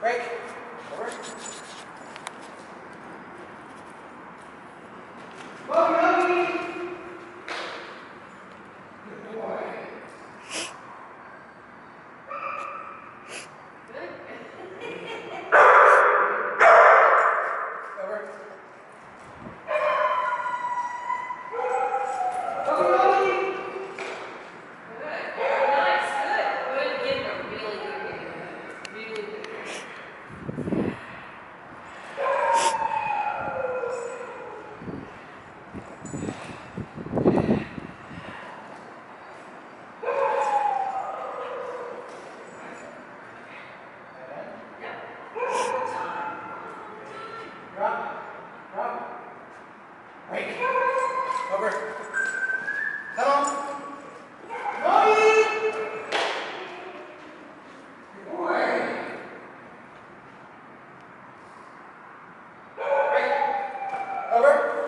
Break. Over. Over.